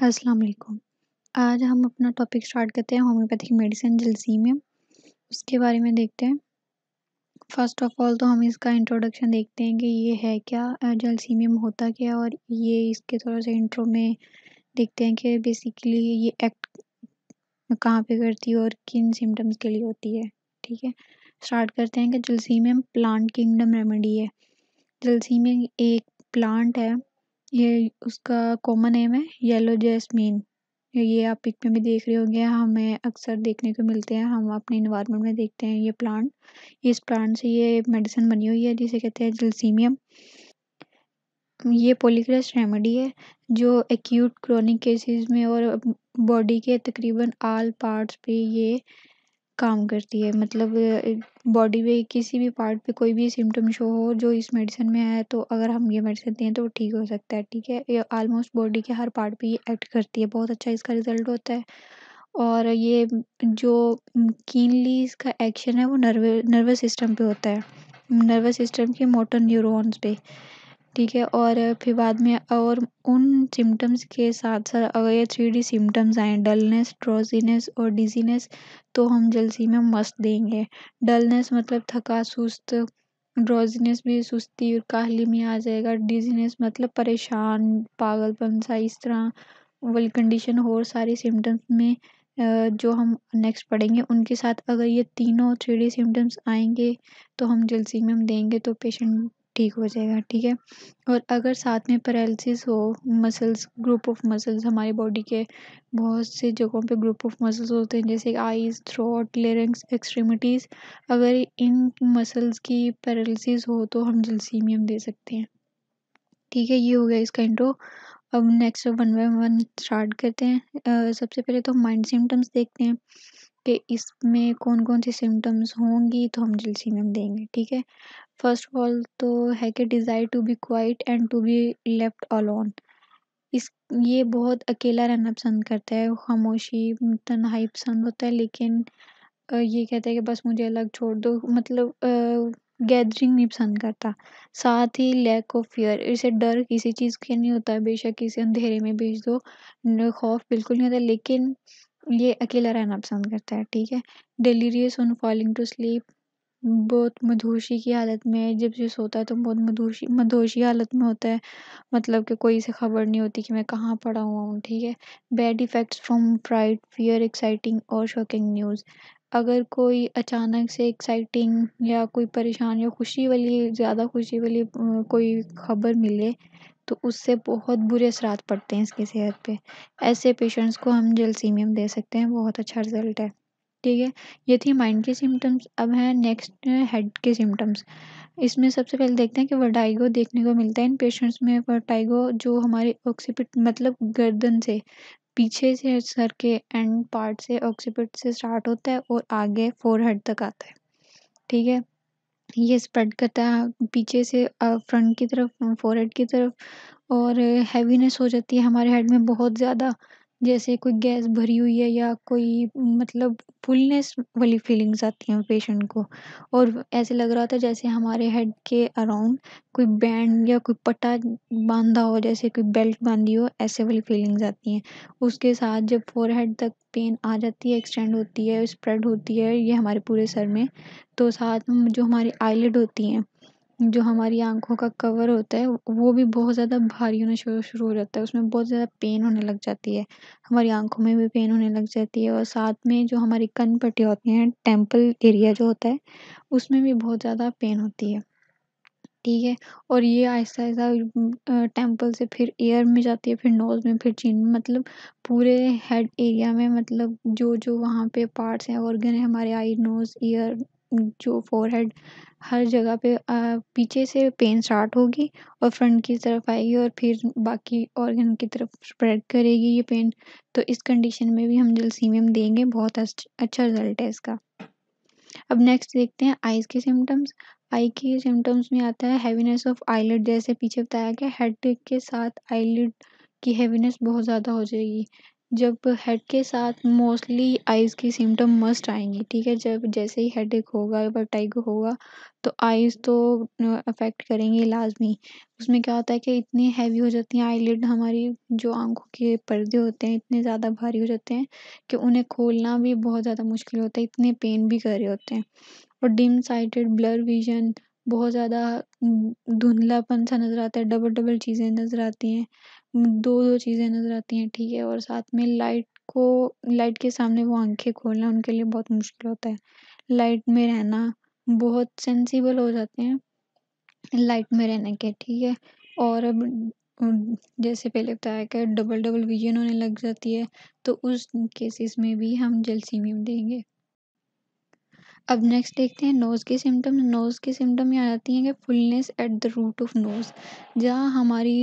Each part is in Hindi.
अस्सलाम वालेकुम आज हम अपना टॉपिक स्टार्ट करते हैं होम्योपैथिक मेडिसिन जलसीमियम उसके बारे में देखते हैं। फ़र्स्ट ऑफ़ ऑल तो हम इसका इंट्रोडक्शन देखते हैं कि ये है क्या जलसीमियम होता क्या और ये इसके थोड़ा सा इंट्रो में देखते हैं कि बेसिकली ये एक्ट कहाँ पे करती है और किन सिम्टम्स के लिए होती है। ठीक है? स्टार्ट करते हैं कि जलसीमियम प्लांट किंगडम रेमेडी है। जलसीमियम एक प्लांट है। ये उसका कॉमन नेम है येलो जैस्मीन ये आप पिक में भी देख रहे होंगे, हमें अक्सर देखने को मिलते हैं, हम अपने इन्वायरमेंट में देखते हैं ये प्लांट इस प्लांट से ये मेडिसिन बनी हुई है, जिसे कहते हैं जलसीमियम ये पोलिक्रस रेमेडी है, जो एक्यूट क्रोनिक केसेस में और बॉडी के तकरीबन आल पार्ट्स पे ये काम करती है। मतलब बॉडी में किसी भी पार्ट पे कोई भी सिम्टम शो हो, जो इस मेडिसिन में है तो अगर हम ये मेडिसिन दें तो वो ठीक हो सकता है, ठीक है? ये ऑलमोस्ट बॉडी के हर पार्ट पे ये एक्ट करती है। बहुत अच्छा इसका रिज़ल्ट होता है। और ये जो कीनली इसका एक्शन है, वो नर्व नर्वस सिस्टम पे होता है। नर्वस सिस्टम के मोटर न्यूरॉन्स पे। ठीक है, और फिर बाद में और उन सिम्टम्स के साथ साथ अगर ये थ्री डी सिम्टम्स आए डलनेस ड्रोजीनेस और डिजीनेस तो हम जलसी में मस्त देंगे। डलनेस मतलब थका सुस्त ड्रोजीनेस भी सुस्ती और काहली में आ जाएगा। डिजीनेस मतलब परेशान, पागलपन सा, इस तरह वाली कंडीशन और सारी सिम्टम्स में जो हम नेक्स्ट पढ़ेंगे, उनके साथ अगर ये तीनों थ्री डी सिम्टम्स आएँगे तो हम जलसी में हम देंगे तो पेशेंट ठीक हो जाएगा, ठीक है? और अगर साथ में पैरालिसिस हो मसल्स ग्रुप ऑफ़ मसल्स हमारी बॉडी के बहुत से जगहों पे ग्रुप ऑफ़ मसल्स होते हैं, जैसे आईज थ्रोट लेरिंग्स एक्सट्रीमिटीज़ अगर इन मसल्स की पैरालिसिस हो तो हम जलसीमियम दे सकते हैं। ठीक है, ये हो गया इसका इंट्रो अब next one by one start करते हैं। सबसे पहले तो माइंड सिम्टम्स देखते हैं कि इसमें कौन कौन से सिम्टम्स होंगी तो हम जलसीमियम देंगे, ठीक है? फ़र्स्ट ऑफ़ ऑल तो है कि desire to be quiet and to be left alone इस, ये बहुत अकेला रहना पसंद करता है, खामोशी, तन्हाई पसंद होता है, लेकिन ये कहता है कि बस मुझे अलग छोड़ दो मतलब गैदरिंग नहीं पसंद करता। साथ ही लैक ऑफ़ फियर इसे डर किसी चीज़ के नहीं होता, बेशक इसे अंधेरे में भेज दो खौफ बिल्कुल नहीं होता, लेकिन ये अकेला रहना पसंद करता है, ठीक है? Delirious on falling to sleep बहुत मधोशी की हालत में है। जब से सोता है तो बहुत मधोशी मधोशी हालत में होता है। मतलब कि कोई इसे खबर नहीं होती कि मैं कहाँ पड़ा हुआ हूँ, ठीक है? Bad effects from fright fear exciting और शॉकिंग न्यूज़ अगर कोई अचानक से एक्साइटिंग या कोई परेशान या खुशी वाली, ज़्यादा खुशी वाली कोई खबर मिले तो उससे बहुत बुरे असरात पड़ते हैं इसकी सेहत पे। ऐसे पेशेंट्स को हम जलसीमियम दे सकते हैं। बहुत अच्छा रिज़ल्ट है। ठीक है? ये थी माइंड के सिम्टम्स अब हैं नेक्स्ट हेड के सिम्टम्स इसमें सबसे पहले देखते हैं कि वर्टाइगो देखने को मिलता है इन पेशेंट्स में। वर्टाइगो जो हमारे ऑक्सीपिट मतलब गर्दन से, पीछे से, सर के एंड पार्ट से ऑक्सीपिट से स्टार्ट होता है और आगे फोर हेड तक आता है। ठीक है? ये स्प्रेड करता है पीछे से फ्रंट की तरफ़ फोर हेड की तरफ़ और हैवीनेस हो जाती है हमारे हेड में बहुत ज़्यादा। जैसे कोई गैस भरी हुई है या कोई मतलब फुलनेस वाली फीलिंग्स आती हैं पेशेंट को। और ऐसे लग रहा था जैसे हमारे हेड के अराउंड कोई बैंड या कोई पट्टा बांधा हो, जैसे कोई बेल्ट बांधी हो, ऐसे वाली फीलिंग्स आती हैं। उसके साथ जब फोर हेड तक पेन आ जाती है एक्सटेंड होती है स्प्रेड होती है, ये हमारे पूरे सर में तो साथ में जो हमारी आईलिड होती हैं जो हमारी आँखों का कवर होता है, वो भी बहुत ज़्यादा भारी होना शुरू शुरू हो जाता है। उसमें बहुत ज़्यादा पेन होने लग जाती है। हमारी आँखों में भी पेन होने लग जाती है और साथ में जो हमारी कन पट्टी होती हैं टेंपल एरिया जो होता है, उसमें भी बहुत ज़्यादा पेन होती है। ठीक है? और ये आहिस्ता आहिस्ता टेंपल से फिर एयर में जाती है, फिर नोज़ में, फिर चीन में मतलब पूरे हेड एरिया में मतलब जो जो वहाँ पे पार्ट्स हैं ऑर्गन है, हमारे आई नोज़ ईयर जो फोरहेड हर जगह पे पीछे से पेन स्टार्ट होगी और फ्रंट की तरफ़ आएगी और फिर बाकी ऑर्गन की तरफ़ स्प्रेड करेगी ये पेन तो इस कंडीशन में भी हम जलसीमियम देंगे, बहुत अच्छा रिज़ल्ट है इसका। अब नेक्स्ट देखते हैं आइज़ के सिम्टम्स आई के सिम्टम्स में आता है हैवीनेस ऑफ़ आईलिड जैसे पीछे बताया गया हेड के साथ आईलिड की हैवीनेस बहुत ज़्यादा हो जाएगी। जब हेड के साथ मोस्टली आइज़ की सिम्टम मस्ट आएँगी, ठीक है? जब जैसे ही हेडेक होगा वर्टाइगो होगा तो आइज़ तो अफेक्ट करेंगी लाजमी उसमें क्या होता है कि इतनी हैवी हो जाती हैं आईलिड हमारी जो आँखों के पर्दे होते हैं इतने ज़्यादा भारी हो जाते हैं कि उन्हें खोलना भी बहुत ज़्यादा मुश्किल होता है, इतने पेन भी कर रहे होते हैं। और डिम साइटेड ब्लर विजन बहुत ज़्यादा धुंधलापन सा नज़र आता है डबल डबल चीज़ें नज़र आती हैं दो दो चीज़ें नज़र आती हैं, ठीक है, और साथ में लाइट को, लाइट के सामने वो आँखें खोलना उनके लिए बहुत मुश्किल होता है। लाइट में रहना बहुत सेंसिबल हो जाते हैं, लाइट में रहने के, ठीक है, और अब जैसे पहले बताया कि डबल डबल विजन होने लग जाती है तो उस केसेस में भी हम जलसीमियम देंगे। अब नेक्स्ट देखते हैं नोज़ के सिम्टम्स नोज़ के सिम्टम ये आ जाती हैं कि fullness at the root of nose जहाँ हमारी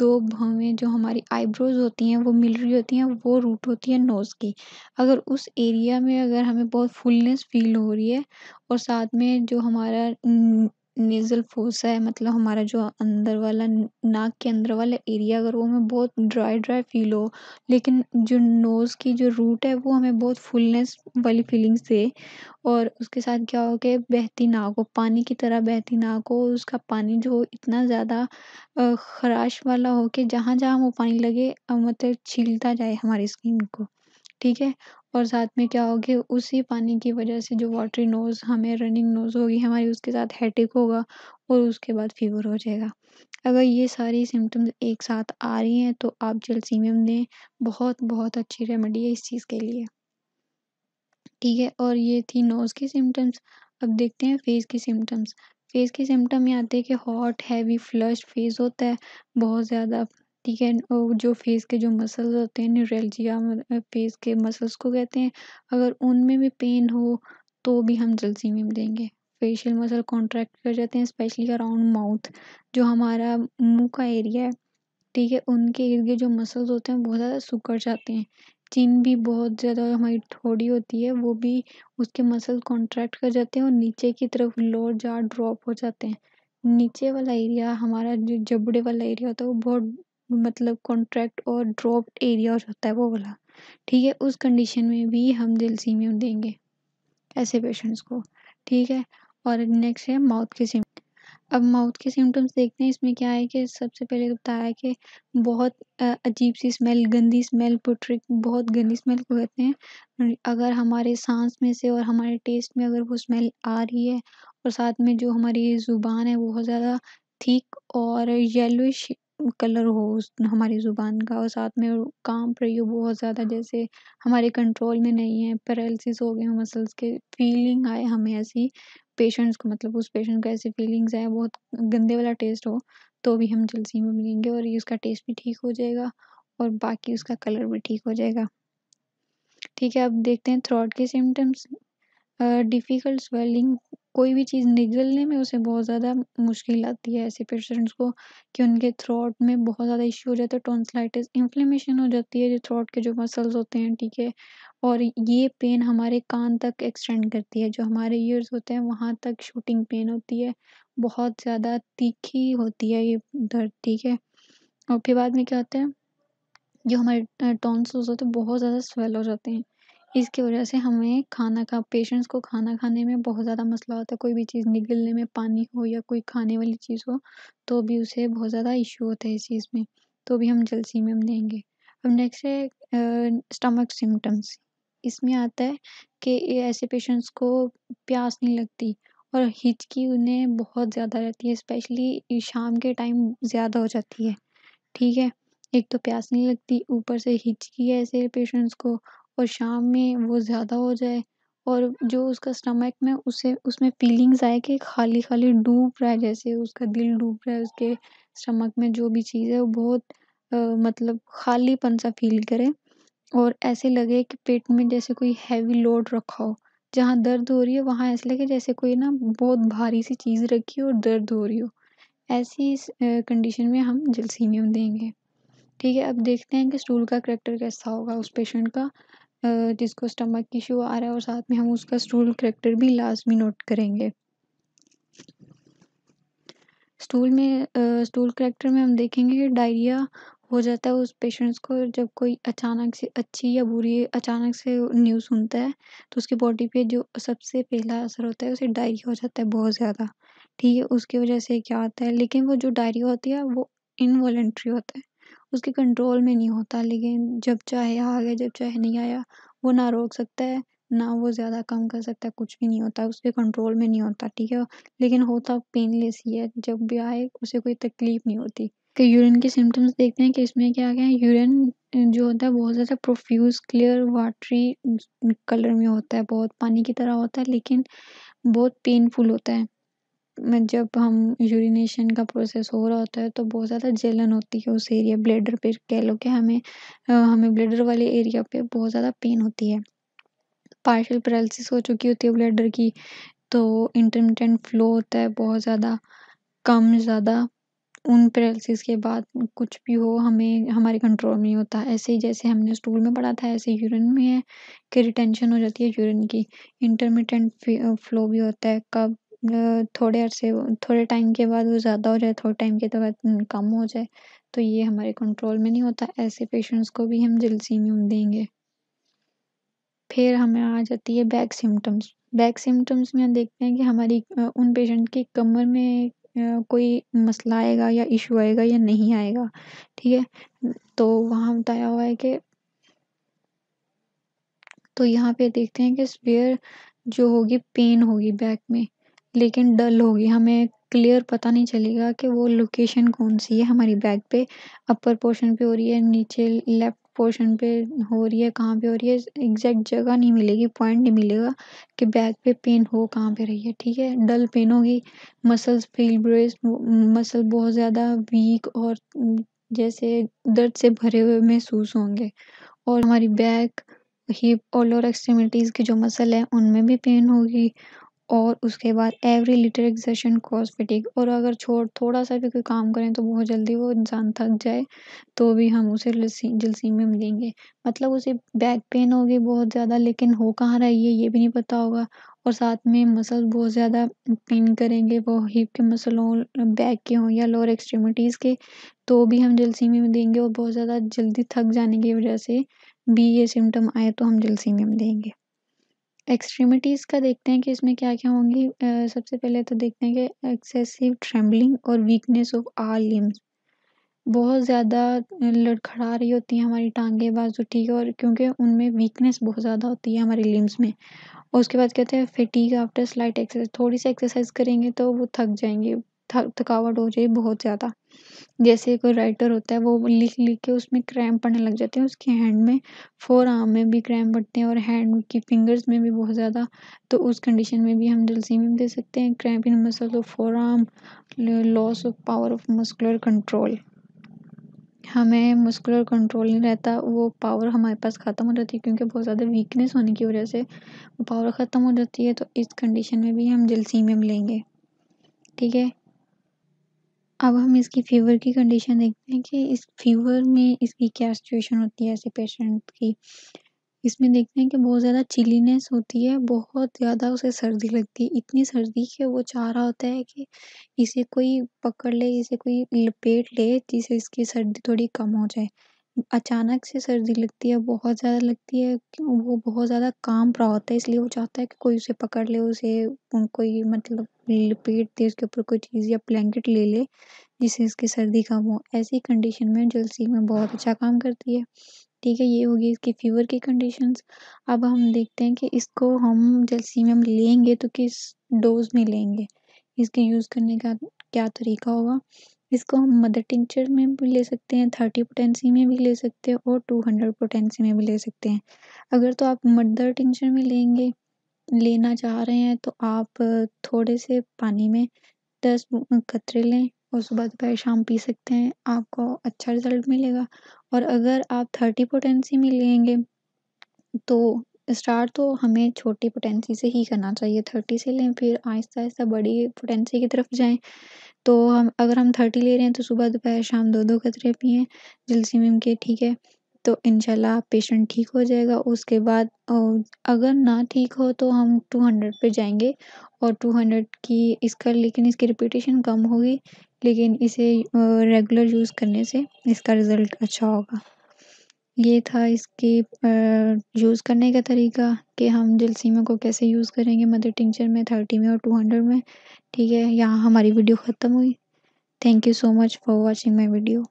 दो भवें जो हमारी आईब्रोज होती हैं, वो मिल रही होती हैं, वो रूट होती है नोज़ की. अगर उस एरिया में अगर हमें बहुत फुलनेस फील हो रही है और साथ में जो हमारा नेज़ल फोसा है मतलब हमारा जो अंदर वाला नाक के अंदर वाला एरिया अगर वो हमें बहुत ड्राई ड्राई फील हो, लेकिन जो नोज़ की जो रूट है, वो हमें बहुत फुलनेस वाली फीलिंग्स दे। और उसके साथ क्या हो कि बहती नाक हो, पानी की तरह बहती नाक हो, उसका पानी जो इतना ज़्यादा ख़राश वाला हो कि जहाँ जहाँ वो पानी लगे मतलब छीलता जाए हमारी स्किन को, ठीक है? और साथ में क्या होगी, उसी पानी की वजह से जो वाटरी नोज़ हमें रनिंग नोज़ होगी, हमारी उसके साथ हेडेक होगा और उसके बाद फीवर हो जाएगा। अगर ये सारी सिम्टम्स एक साथ आ रही हैं तो आप जलसीमियम दें। बहुत बहुत अच्छी रेमेडी है इस चीज़ के लिए। ठीक है, और ये थी नोज़ की सिम्टम्स अब देखते हैं फेस की सिम्टम्स फेस के सिम्टम ये आते हैं कि हॉट हैवी फ्लश फेस होता है। बहुत ज़्यादा ठीक है, और जो फेस के जो मसल्स होते हैं न्यूरेल्जिया फेस के मसल्स को कहते हैं, अगर उनमें भी पेन हो तो भी हम जल्दी में देंगे फेशियल मसल कॉन्ट्रैक्ट कर जाते हैं स्पेशली अराउंड माउथ जो हमारा मुँह का एरिया है, ठीक है, उनके इर्द जो मसल्स होते हैं बहुत ज़्यादा सुकड़ जाते हैं। चिन भी बहुत ज़्यादा हमारी थोड़ी होती है, वो भी उसके मसल कॉन्ट्रैक्ट कर जाते हैं और नीचे की तरफ़ लोअर जा ड्रॉप हो जाते हैं। नीचे वाला एरिया हमारा जो जबड़े वाला एरिया होता है, वो बहुत मतलब कॉन्ट्रैक्ट और ड्रॉप एरिया हो जाता है वो वाला। ठीक है, उस कंडीशन में भी हम जलसीमियम देंगे। ऐसे पेशेंट्स को। ठीक है, और नेक्स्ट है माउथ के सिम अब माउथ के सिम्टम्स देखते हैं। इसमें क्या है कि सबसे पहले तो बताया कि बहुत अजीब सी स्मेल गंदी स्मेल पुट्रिक बहुत गंदी स्मेल को कहते हैं। अगर हमारे सांस में से और हमारे टेस्ट में अगर वो स्मेल आ रही है और साथ में जो हमारी ज़ुबान है बहुत ज़्यादा थिक और येलोइश कलर हो उस, हमारी ज़ुबान का और साथ में काम प्रयोग बहुत ज़्यादा जैसे हमारे कंट्रोल में नहीं है पैरालिसिस हो गए मसल्स के फीलिंग आए हमें ऐसी पेशेंट्स को मतलब उस पेशेंट को ऐसी फीलिंग्स आए, बहुत गंदे वाला टेस्ट हो तो भी हम जलसी में मिलेंगे और ये उसका टेस्ट भी ठीक हो जाएगा और बाकी उसका कलर भी ठीक हो जाएगा। ठीक है, अब देखते हैं थ्रॉट के सिम्टम्स डिफ़िकल्ट स्वेलिंग कोई भी चीज़ निगलने में उसे बहुत ज़्यादा मुश्किल आती है। ऐसे पेशेंट्स को कि उनके थ्रोट में बहुत ज़्यादा इश्यू हो जाता है, टॉन्सिलाइटिस, इन्फ्लेमेशन हो जाती है, जो थ्रोट के जो मसल्स होते हैं, ठीक है? और ये पेन हमारे कान तक एक्सटेंड करती है, जो हमारे ईयर्स होते हैं, वहाँ तक शूटिंग पेन होती है। बहुत ज़्यादा तीखी होती है ये दर्द, ठीक है? और फिर बाद में क्या होता है, जो हमारे टॉन्सल्स होते हैं, बहुत ज़्यादा स्वेल हो जाते हैं। इसकी वजह से हमें खाना खा पेशेंट्स को खाना खाने में बहुत ज़्यादा मसला होता है। कोई भी चीज़ निगलने में पानी हो या कोई खाने वाली चीज़ हो तो भी उसे बहुत ज़्यादा इशू होता है इस चीज़ में तो भी हम जलसी में हम देंगे। अब नेक्स्ट है स्टमक सिम्टम्स इसमें आता है कि ऐसे पेशेंट्स को प्यास नहीं लगती और हिचकी उन्हें बहुत ज़्यादा रहती है स्पेशली शाम के टाइम ज़्यादा हो जाती है। ठीक है? एक तो प्यास नहीं लगती, ऊपर से हिचकी है ऐसे पेशेंट्स को और शाम में वो ज़्यादा हो जाए और जो उसका स्टमक में उसे उसमें फीलिंग्स आए कि खाली खाली डूब रहा है जैसे उसका दिल डूब रहा है उसके स्टमक में जो भी चीज़ है वो बहुत आ, मतलब खालीपन सा फील करे और ऐसे लगे कि पेट में जैसे कोई हैवी लोड रखा हो। जहाँ दर्द हो रही है वहाँ ऐसे लगे जैसे कोई ना बहुत भारी सी चीज़ रखी हो और दर्द हो रही हो। ऐसी कंडीशन में हम जलसीमियम देंगे। ठीक है अब देखते हैं कि स्टूल का करेक्टर कैसा होगा उस पेशेंट का। जिसको स्टमक इशू आ रहा है और साथ में हम उसका स्टूल करेक्टर भी लाजमी नोट करेंगे। स्टूल में स्टूल करेक्टर में हम देखेंगे कि डायरिया हो जाता है उस पेशेंट्स को जब कोई अचानक से अच्छी या बुरी, अचानक से न्यूज़ सुनता है तो उसकी बॉडी पे जो सबसे पहला असर होता है उसे डायरिया हो जाता है बहुत ज़्यादा। ठीक है, उसकी वजह से क्या होता है, लेकिन वो जो डायरिया होती है वो इनवॉलेंट्री होता है। उसके कंट्रोल में नहीं होता, लेकिन जब चाहे आ गया जब चाहे नहीं आया, वो ना रोक सकता है, ना वो ज़्यादा कम कर सकता है कुछ भी नहीं होता, उसके कंट्रोल में नहीं होता, ठीक है? लेकिन होता पेनलेस ही है, जब भी आए, उसे कोई तकलीफ़ नहीं होती। कि यूरिन के सिम्टम्स देखते हैं कि इसमें क्या क्या है। यूरिन जो होता है, बहुत ज़्यादा प्रोफ्यूज क्लियर वाटरी कलर में होता है, बहुत पानी की तरह होता है, लेकिन बहुत पेनफुल होता है। जब हम यूरिनेशन का प्रोसेस हो रहा होता है तो बहुत ज़्यादा जलन होती है उस एरिया ब्लेडर पे। कह लो कि हमें हमें ब्लेडर वाले एरिया पे बहुत ज़्यादा पेन होती है। पार्शियल पैरालिसिस हो चुकी होती है ब्लेडर की तो इंटरमिटेंट फ्लो होता है बहुत ज़्यादा। कम ज़्यादा, उन पैरालिसिस के बाद कुछ भी हो, हमें, हमारे कंट्रोल में नहीं होता। ऐसे ही जैसे हमने स्टूल में पढ़ा था, ऐसे यूरिन में है कि रिटेंशन हो जाती है यूरिन की। इंटरमिटेंट फ्लो भी होता है, कब थोड़े अरसे थोड़े टाइम के बाद वो ज़्यादा हो जाए, थोड़े टाइम के बाद कम हो जाए तो ये हमारे कंट्रोल में नहीं होता। ऐसे पेशेंट्स को भी हम जलसीमियम देंगे। फिर हमें आ जाती है बैक सिम्टम्स। बैक सिम्टम्स में हम देखते हैं कि हमारी उन पेशेंट की कमर में कोई मसला आएगा या इशू आएगा या नहीं आएगा, ठीक है? तो वहाँ बताया हुआ है कि तो यहाँ पे देखते हैं कि स्वेयर जो होगी, पेन होगी बैक में। लेकिन डल होगी हमें क्लियर पता नहीं चलेगा कि वो लोकेशन कौन सी है। हमारी बैक पे अपर पोर्शन पे हो रही है, नीचे लेफ़्ट पोर्शन पे हो रही है, कहाँ पे हो रही है। एग्जैक्ट जगह नहीं मिलेगी पॉइंट नहीं मिलेगा कि बैक पे पेन हो, कहाँ पे रही है। ठीक है? डल पेन होगी मसल्स फील ब्रेस मसल बहुत ज़्यादा वीक और जैसे दर्द से भरे हुए महसूस होंगे। और हमारी बैक हिप और लोअर एक्सट्रीमिटीज़ की जो मसल है, उनमें भी पेन होगी और उसके बाद every little exertion cause fatigue और अगर छोड़, थोड़ा सा भी कोई काम करें तो बहुत जल्दी वो इंसान थक जाए तो भी हम उसे जलसी में मिलेंगे। मतलब उसे बैक पेन होगी बहुत ज़्यादा, लेकिन हो कहाँ रही है, ये भी नहीं पता होगा। और साथ में मसल बहुत ज़्यादा पेन करेंगे, वो हिप के मसल हों बैक के हों या लोअर एक्सट्रीमिटीज़ के तो भी हम जलसी में देंगे और बहुत ज़्यादा जल्दी थक जाने की वजह से भी ये सिम्टम आए तो हम जलसी में देंगे एक्सट्रीमिटीज़ का देखते हैं कि इसमें क्या क्या होंगी सबसे पहले तो देखते हैं कि एक्सेसिव ट्रेम्बलिंग और वीकनेस ऑफ़ आर लिम्स बहुत ज़्यादा लड़खड़ा रही होती हैं हमारी टांगे बाजू ठीक है और क्योंकि उनमें वीकनेस बहुत ज़्यादा होती है हमारी लिम्स में। और उसके बाद कहते हैं फिटीक आफ्टर स्लाइट एक्सरसाइज थोड़ी सी एक्सरसाइज करेंगे तो वो थक जाएँगे। थक, थकावट हो जाएगी बहुत ज़्यादा। जैसे कोई राइटर होता है, वो लिख लिख के उसमें क्रैम्प पड़ने लग जाते हैं, उसके हैंड में फोर आर्म में भी क्रैम्प पड़ते हैं और हैंड की फिंगर्स में भी बहुत ज़्यादा। तो उस कंडीशन में भी हम जलसीमियम दे सकते हैं cramp in muscle of forearm loss of power of muscular control हमें मस्कुलर कंट्रोल नहीं रहता, वो पावर हमारे पास ख़त्म हो जाती है क्योंकि बहुत ज़्यादा वीकनेस होने की वजह से वो पावर ख़त्म हो जाती है तो इस कंडीशन में भी हम जलसीमियम लेंगे ठीक है? अब हम इसकी फ़ीवर की कंडीशन देखते हैं कि इस फ़ीवर में इसकी क्या सिचुएशन होती है ऐसे पेशेंट की। इसमें देखते हैं कि बहुत ज़्यादा चिलीनेस होती है, बहुत ज़्यादा उसे सर्दी लगती है। इतनी सर्दी कि वो चाह रहा होता है कि इसे कोई पकड़ ले, इसे कोई लपेट ले जिससे इसकी सर्दी थोड़ी कम हो जाए। अचानक से सर्दी लगती है, बहुत ज़्यादा लगती है वो बहुत ज़्यादा काम रहा होता है, इसलिए वो चाहता है कि कोई उसे पकड़ ले, उसे कोई मतलब लपेट दे, उसके ऊपर कोई चीज़ या ब्लैंकेट ले ले, जिससे इसकी सर्दी कम हो। ऐसी कंडीशन में जलसी में बहुत अच्छा काम करती है। ठीक है, ये होगी इसकी फीवर की कंडीशंस। अब हम देखते हैं कि इसको हम जलसी में हम लेंगे तो किस डोज में लेंगे? इसके यूज़ करने का क्या तरीका होगा? इसको हम मदर टिंचर में भी ले सकते हैं थर्टी पोटेंसी में भी ले सकते हैं और टू हंड्रेड पोटेंसी में भी ले सकते हैं। अगर तो आप मदर टिंचर में लेंगे, लेना चाह रहे हैं तो आप थोड़े से पानी में दस कतरे लें और सुबह दोपहर शाम पी सकते हैं, आपको अच्छा रिज़ल्ट मिलेगा। और अगर आप थर्टी पोटेंसी में लेंगे तो स्टार्ट तो हमें छोटी पोटेंसी से ही करना चाहिए थर्टी से लें, फिर आहिस्ता आहिस्ता बड़ी पोटेंसी की तरफ़ जाएँ। तो हम, अगर हम थर्टी ले रहे हैं तो सुबह, दोपहर, शाम दो दो कतरे पिएँ जलसीमियम के ठीक है। तो इनशाला पेशेंट ठीक हो जाएगा। उसके बाद अगर ना ठीक हो तो हम टू हंड्रेड पर जाएँगे। और टू हंड्रेड की इसका, लेकिन इसकी रिपीटेशन कम होगी, लेकिन इसे रेगुलर यूज़ करने से इसका रिज़ल्ट अच्छा होगा। ये था इसके यूज़ करने का तरीका कि हम जलसीमा को कैसे यूज़ करेंगे। मदर टिंचर में थर्टी में और टू हंड्रेड में। ठीक है, यहाँ हमारी वीडियो ख़त्म हुई। Thank you so much for watching my video